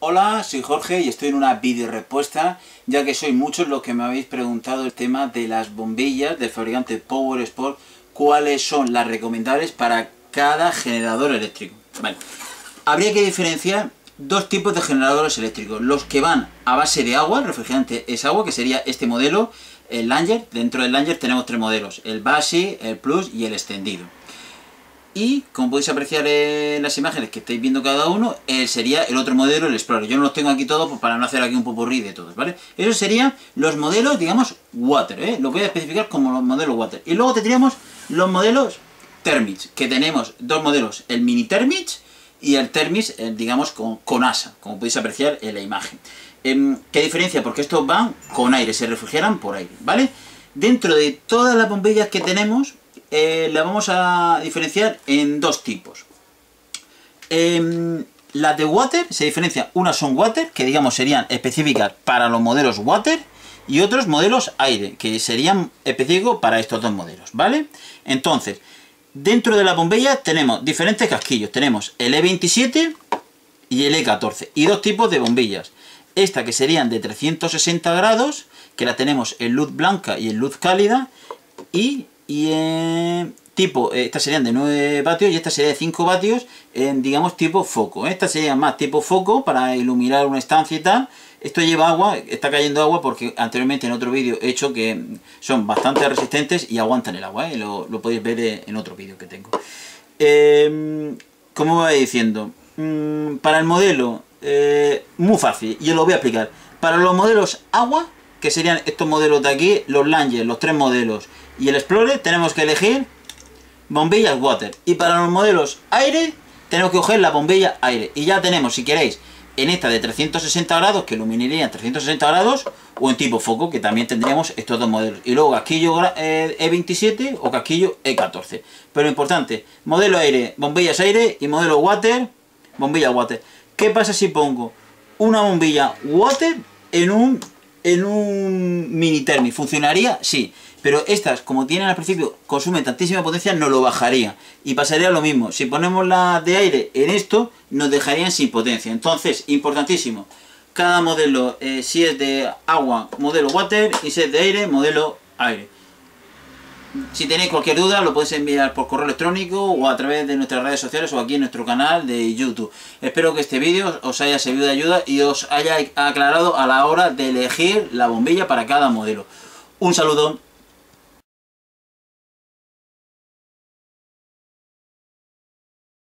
Hola, soy Jorge y estoy en una video respuesta, ya que sois muchos los que me habéis preguntado el tema de las bombillas del fabricante Power Sport, cuáles son las recomendables para cada generador eléctrico. Vale. Habría que diferenciar dos tipos de generadores eléctricos, los que van a base de agua, el refrigerante es agua, que sería este modelo, el Langer, dentro del Langer tenemos tres modelos, el Basi, el Plus y el extendido. Y como podéis apreciar en las imágenes que estáis viendo cada uno, sería el otro modelo, el Explorer. Yo no los tengo aquí todos pues, para no hacer aquí un popurrí de todos, ¿vale? Esos serían los modelos, digamos, Water, ¿eh? Lo voy a especificar como los modelos Water. Y luego tendríamos los modelos Thermix, que tenemos dos modelos, el Mini Thermix y el Thermix, eh, digamos, con, con, asa, como podéis apreciar en la imagen. Em, ¿Qué diferencia? Porque estos van con aire, se refrigeran por aire, ¿vale? Dentro de todas las bombillas que tenemos, eh, la vamos a diferenciar en dos tipos. Eh, las de water se diferencian, unas son water, que digamos serían específicas para los modelos water, y otros modelos aire, que serían específicos para estos dos modelos, ¿vale? Entonces, dentro de la bombilla tenemos diferentes casquillos, tenemos el E27 y el E14, y dos tipos de bombillas. Esta que serían de 360 grados, que la tenemos en luz blanca y en luz cálida, y y en tipo, eh, estas serían de 9 vatios y esta sería de 5 vatios en, digamos, tipo foco. Esta sería más tipo foco para iluminar una estancia y tal. Esto lleva agua, está cayendo agua porque anteriormente en otro vídeo he hecho que son bastante resistentes y aguantan el agua, ¿eh? lo, podéis ver en otro vídeo que tengo. Eh, como voy diciendo, mm, para el modelo, eh, muy fácil, y os lo voy a explicar. Para los modelos agua, que serían estos modelos de aquí, los Langer, los tres modelos, y el Explorer tenemos que elegir bombillas water. Y para los modelos aire, tenemos que coger la bombilla aire. Y ya tenemos, si queréis, en esta de 360 grados, que iluminaría en 360 grados, o en tipo foco, que también tendríamos estos dos modelos. Y luego casquillo E27 eh, e o casquillo E14. Pero importante, modelo aire, bombillas aire y modelo water, bombilla water. ¿Qué pasa si pongo una bombilla water en un, en un mini thermi? ¿Funcionaría? Sí. Pero estas, como tienen al principio, consumen tantísima potencia, no lo bajaría. Y pasaría lo mismo. Si ponemos la de aire en esto, nos dejarían sin potencia. Entonces, importantísimo. Cada modelo, eh, si es de agua, modelo water, y si es de aire, modelo aire. Si tenéis cualquier duda, lo podéis enviar por correo electrónico o a través de nuestras redes sociales o aquí en nuestro canal de YouTube. Espero que este vídeo os haya servido de ayuda y os haya aclarado a la hora de elegir la bombilla para cada modelo. Un saludo.